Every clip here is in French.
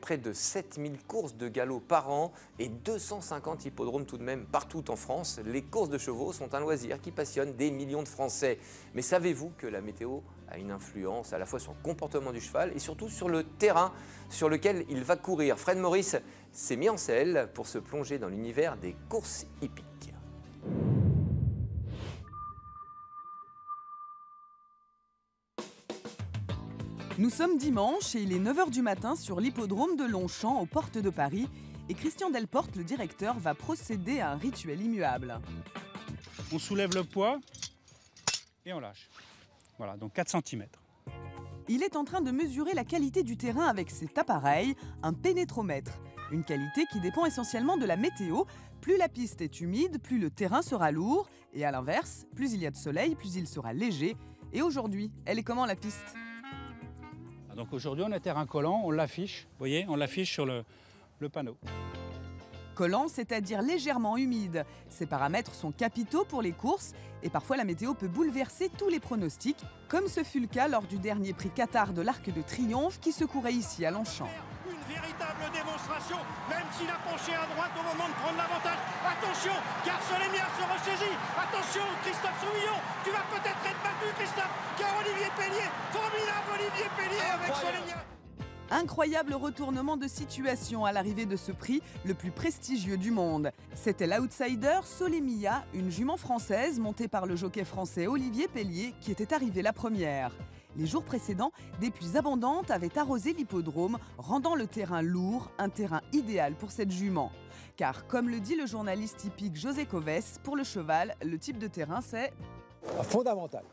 Près de 7000 courses de galop par an et 250 hippodromes tout de même partout en France. Les courses de chevaux sont un loisir qui passionne des millions de Français. Mais savez-vous que la météo a une influence à la fois sur le comportement du cheval et surtout sur le terrain sur lequel il va courir? Fred Maurice s'est mis en selle pour se plonger dans l'univers des courses hippiques. Nous sommes dimanche et il est 9h du matin sur l'hippodrome de Longchamp aux portes de Paris et Christian Delporte, le directeur, va procéder à un rituel immuable. On soulève le poids et on lâche. Voilà, donc 4 cm. Il est en train de mesurer la qualité du terrain avec cet appareil, un pénétromètre. Une qualité qui dépend essentiellement de la météo. Plus la piste est humide, plus le terrain sera lourd. Et à l'inverse, plus il y a de soleil, plus il sera léger. Et aujourd'hui, elle est comment la piste? Donc aujourd'hui, on a terrain collant, on l'affiche. Vous voyez, on l'affiche sur le, le panneau. Collant, c'est-à-dire légèrement humide. Ces paramètres sont capitaux pour les courses et parfois la météo peut bouleverser tous les pronostics, comme ce fut le cas lors du dernier prix Qatar de l'Arc de Triomphe qui se courait ici à Longchamp. Une véritable même s'il a penché à droite au moment de prendre l'avantage. Attention, car Solemia se ressaisit. Attention, Christophe Soumillon, tu vas peut-être être battu, Christophe, car Olivier Pellier, formidable Olivier Pellier avec Solemia. Incroyable retournement de situation à l'arrivée de ce prix, le plus prestigieux du monde. C'était l'outsider Solemia, une jument française montée par le jockey français Olivier Pellier, qui était arrivée la première. Les jours précédents, des pluies abondantes avaient arrosé l'hippodrome, rendant le terrain lourd, un terrain idéal pour cette jument. Car, comme le dit le journaliste hippique José Coves, pour le cheval, le type de terrain c'est fondamental.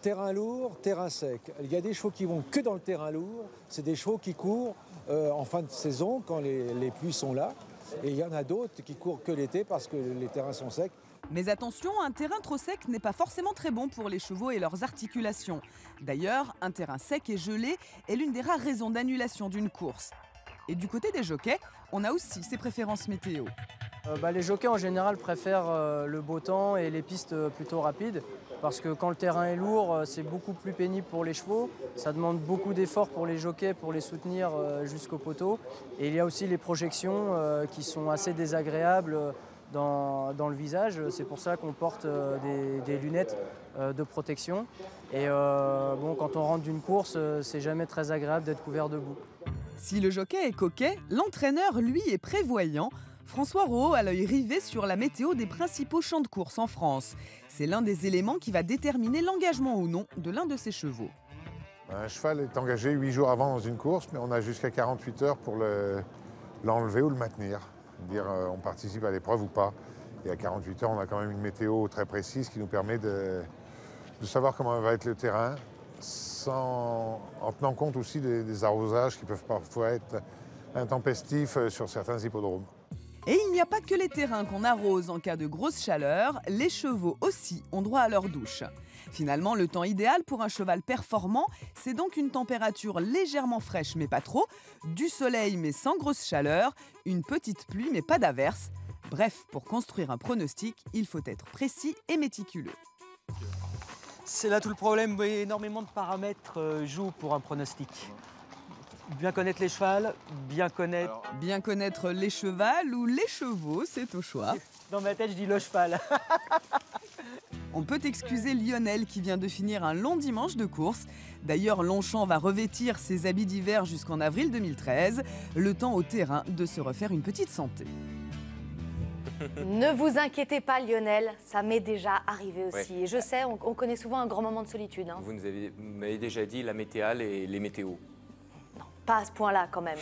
Terrain lourd, terrain sec. Il y a des chevaux qui vont que dans le terrain lourd. C'est des chevaux qui courent euh, en fin de saison quand les pluies sont là. Et il y en a d'autres qui courent que l'été parce que les terrains sont secs. Mais attention, un terrain trop sec n'est pas forcément très bon pour les chevaux et leurs articulations. D'ailleurs, un terrain sec et gelé est l'une des rares raisons d'annulation d'une course. Et du côté des jockeys, on a aussi ses préférences météo. Euh, bah, les jockeys en général préfèrent euh, le beau temps et les pistes euh, plutôt rapides parce que quand le terrain est lourd, c'est beaucoup plus pénible pour les chevaux. Ça demande beaucoup d'efforts pour les jockeys pour les soutenir jusqu'au poteau. Et il y a aussi les projections qui sont assez désagréables dans, dans le visage. C'est pour ça qu'on porte euh, des, des lunettes euh, de protection. Et euh, bon, quand on rentre d'une course, c'est jamais très agréable d'être couvert de boue. Si le jockey est coquet, l'entraîneur, lui, est prévoyant. François Rowe a l'œil rivé sur la météo des principaux champs de course en France. C'est l'un des éléments qui va déterminer l'engagement ou non de l'un de ses chevaux. Un cheval est engagé 8 jours avant dans une course, mais on a jusqu'à 48 heures pour le- l'enlever ou le maintenir. Dire euh, on participe à l'épreuve ou pas. Et à 48 heures, on a quand même une météo très précise qui nous permet de, savoir comment va être le terrain, en tenant compte aussi des, des arrosages qui peuvent parfois être intempestifs euh, sur certains hippodromes. Et il n'y a pas que les terrains qu'on arrose en cas de grosse chaleur, les chevaux aussi ont droit à leur douche. Finalement, le temps idéal pour un cheval performant, c'est donc une température légèrement fraîche mais pas trop, du soleil mais sans grosse chaleur, une petite pluie mais pas d'averse. Bref, pour construire un pronostic, il faut être précis et méticuleux. C'est là tout le problème, énormément de paramètres euh, jouent pour un pronostic. Bien connaître les chevals, bien connaître... Bien connaître les chevals ou les chevaux, c'est au choix. Dans ma tête, je dis le cheval. On peut excuser Lionel qui vient de finir un long dimanche de course. D'ailleurs, Longchamp va revêtir ses habits d'hiver jusqu'en avril 2013, le temps au terrain de se refaire une petite santé. Ne vous inquiétez pas, Lionel, ça m'est déjà arrivé aussi. Ouais. Et je sais, on, on connaît souvent un grand moment de solitude. hein. Vous nous avez- m'avez déjà dit la météale et les météos. Pas à ce point-là, quand même.